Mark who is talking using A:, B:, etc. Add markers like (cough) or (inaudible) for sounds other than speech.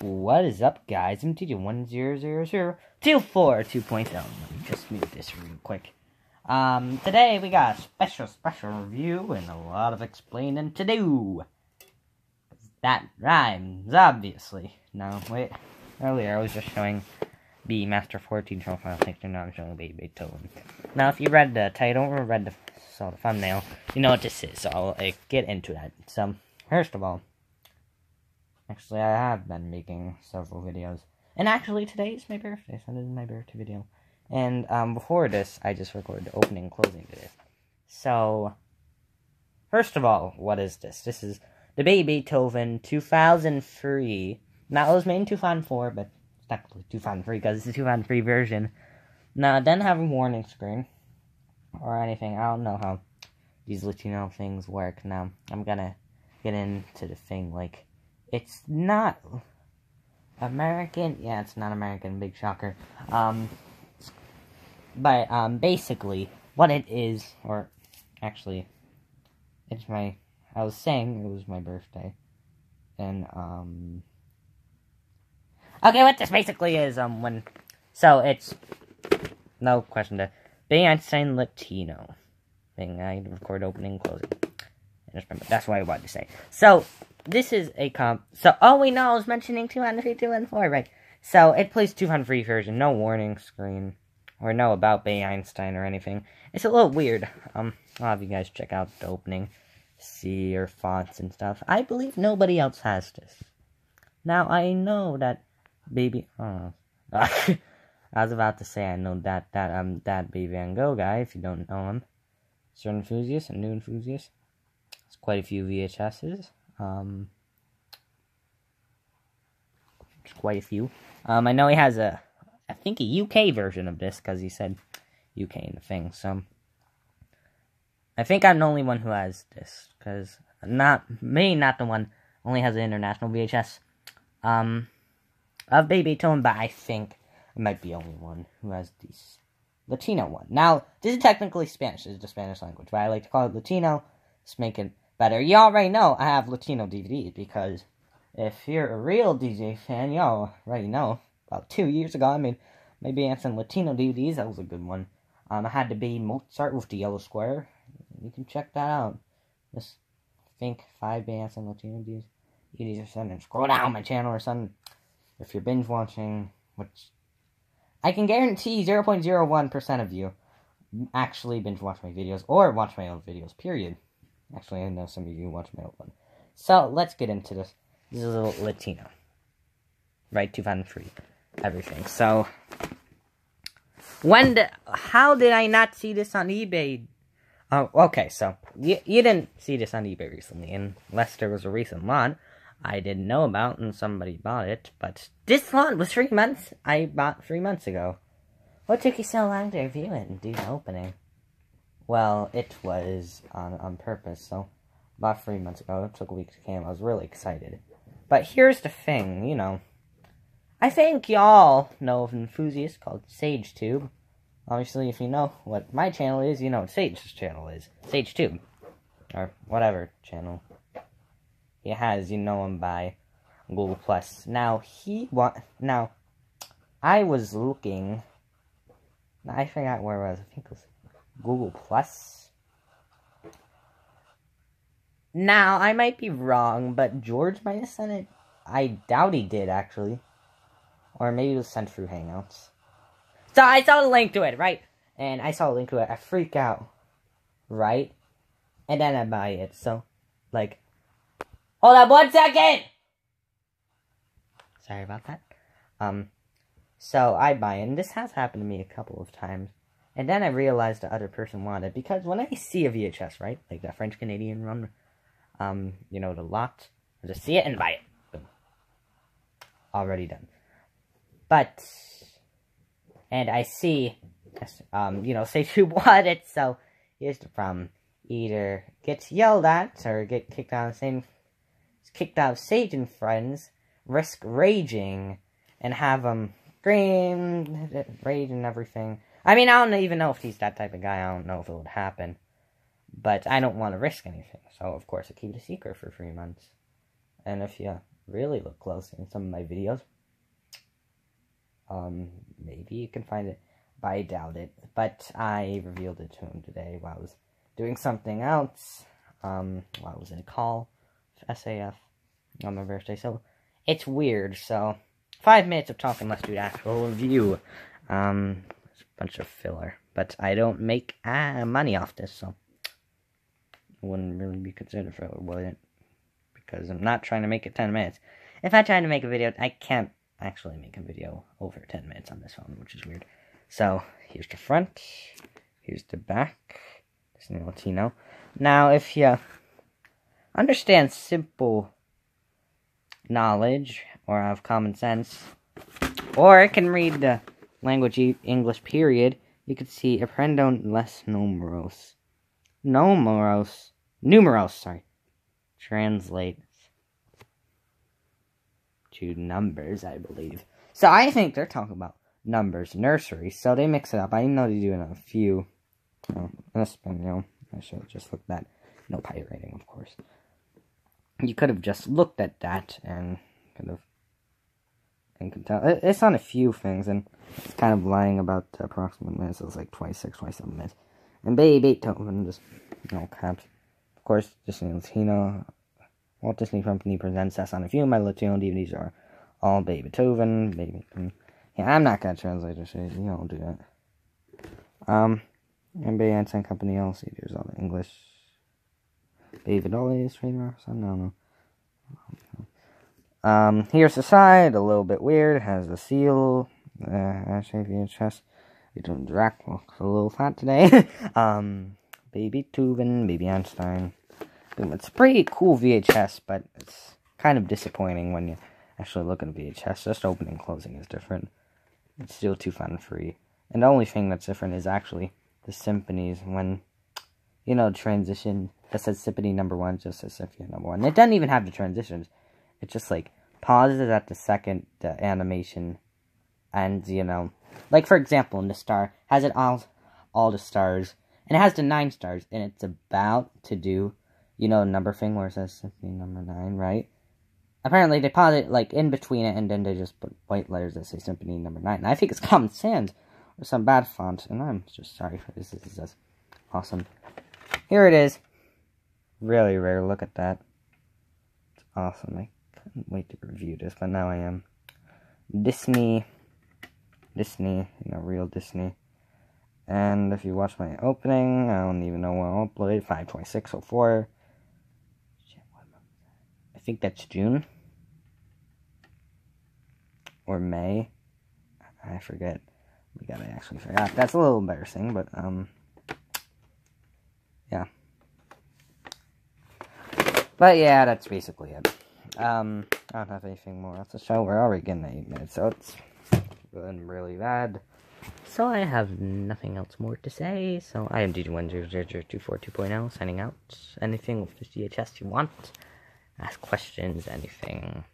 A: What is up, guys? I'm DJ100024 2.0. Let me just mute this real quick. Um, today we got a special, special review and a lot of explaining to do. That rhymes, obviously. No, wait. Earlier I was just showing B Master 14 profile picture, now I'm showing Baby Beethoven. Now, if you read the title or read the, saw the thumbnail, you know what this is, so I'll uh, get into that. So, first of all, Actually, I have been making several videos. And actually, today is my birthday, so this is my birthday video. And um, before this, I just recorded the opening and closing video. So, first of all, what is this? This is the Baby Beethoven 2003. Now, it was made in 2004, but it's technically 2003 because it's a 2003 version. Now, it doesn't have a warning screen or anything. I don't know how these Latino things work. Now, I'm gonna get into the thing like it's not American. Yeah, it's not American. Big shocker. Um, but um, basically, what it is, or actually, it's my. I was saying it was my birthday, and um. Okay, what this basically is, um, when, so it's, no question to, Baby Einstein Latino thing. I record opening, closing. That's what I wanted to say. So, this is a comp. So, oh, we know I was mentioning 203, 204, right? So, it plays 203 version, no warning screen, or no about Baby Einstein or anything. It's a little weird. Um, I'll have you guys check out the opening, see your fonts and stuff. I believe nobody else has this. Now, I know that baby. Oh. (laughs) I was about to say I know that that um that Baby Van Gogh guy. If you don't know him, certain enthusiast, a new enthusiast. It's quite a few VHSs. Um, quite a few. Um, I know he has a, I think a UK version of this because he said UK in the thing. So I think I'm the only one who has this because not me, not the one only has an international VHS. Um, of Baby Tone, but I think I might be the only one who has this Latino one. Now, this is technically Spanish. This is the Spanish language, but I like to call it Latino. Let's make it better. You already know I have Latino DVDs because if you're a real DJ fan, y'all already know. About two years ago, I made maybe some Latino DVDs. That was a good one. Um, I had to be Mozart with the yellow square. You can check that out. Just think five bands and Latino DVDs. DVDs or something. Scroll down my channel or something. If you're binge watching, which I can guarantee 0.01% of you actually binge watch my videos or watch my own videos. Period. Actually, I know some of you watch my old one. So, let's get into this. This is a little Latino. Right, 2003. Everything. So, when did, how did I not see this on eBay? Oh, okay, so, you, you didn't see this on eBay recently, unless there was a recent lot I didn't know about and somebody bought it, but this lot was three months, I bought three months ago. What took you so long to review it and do the opening? Well, it was on, on purpose, so about three months ago, it took a week to come, I was really excited. But here's the thing, you know, I think y'all know of an enthusiast called SageTube. Obviously, if you know what my channel is, you know what Sage's channel is. SageTube. Or whatever channel. He has, you know him by Google Plus. Now, he wa- now, I was looking, I forgot where it was, I think it was Google Plus. Now, I might be wrong, but George might have sent it. I doubt he did, actually. Or maybe it was sent through Hangouts. So I saw the link to it, right? And I saw a link to it. I freak out, right? And then I buy it. So, like, hold up one second! Sorry about that. Um, so I buy it. And this has happened to me a couple of times. And then I realized the other person wanted because when I see a VHS, right, like the French Canadian run, um, you know, the lot, I just see it and buy it. Boom. Already done. But, and I see, um, you know, (laughs) say who bought it, so here's the problem. Either gets yelled at or get kicked out of same, kicked out of Sage and Friends, risk raging, and have them scream, rage and everything I mean, I don't even know if he's that type of guy. I don't know if it would happen. But I don't want to risk anything. So, of course, I keep it a secret for three months. And if you really look closely in some of my videos. Um, maybe you can find it, but I doubt it. But I revealed it to him today while I was doing something else. Um, while I was in a call, with SAF, on my birthday. So it's weird. So five minutes of talking. Let's do the actual review. Um, bunch of filler, but I don't make uh, money off this, so it wouldn't really be considered filler, would it? Because I'm not trying to make it ten minutes. If I try to make a video, I can't actually make a video over 10 minutes on this phone, which is weird. So, here's the front, here's the back, Disney Latino. Now, if you understand simple knowledge, or have common sense, or can read the language English period, you could see Aprendo les numeros. Numeros. Numeros, sorry. Translate to numbers, I believe. So I think they're talking about numbers, nursery. So they mix it up. I know they do it a few. Oh, Espanol. I should have just looked at. No pirating, of course. You could have just looked at that and kind of and can tell. It's on a few things, and it's kind of lying about the approximate minutes. It's like 26, 27 minutes. And Baby Beethoven, just, you know, caps. Of course, Disney Latino, Walt Disney Company presents us on a few my Latino DVDs are all Baby Beethoven, Baby. Yeah, I'm not gonna translate this shit. You don't do that. Um, and Baby Einstein Company also there's all the English. Baby Dolly's trademarks. I don't know. Um, here's the side, a little bit weird. Has the seal. Uh, actually, VHS. We don't looks a little fat today. (laughs) um, Baby Tuven, Baby Einstein. It's a pretty cool VHS, but it's kind of disappointing when you actually look at VHS. Just opening and closing is different. It's still too fun free. And the only thing that's different is actually the symphonies when you know transition that says symphony number one just says symphony number one. It doesn't even have the transitions. It just like pauses at the second the animation and you know like for example in the star has it all all the stars and it has the nine stars and it's about to do you know, number thing where it says symphony number nine, right? Apparently, they pause it like in between it, and then they just put white letters that say symphony number nine. And I think it's Comic Sans or some bad font, and I'm just sorry for this. This is just awesome. Here it is. Really rare. Look at that. It's awesome. I wait to review this, but now I am. Disney. Disney, you know, real Disney. And if you watch my opening, I don't even know when I'll upload it. 52604. I think that's June or May. I forget. We gotta actually forgot. That's a little embarrassing, but um, yeah. But yeah, that's basically it. Um, I don't have anything more else to show. We're already getting eight minutes, so it's been really bad. So I have nothing else more to say. So I am DJ100024 signing out. Anything with the DHS you want? ask questions, anything.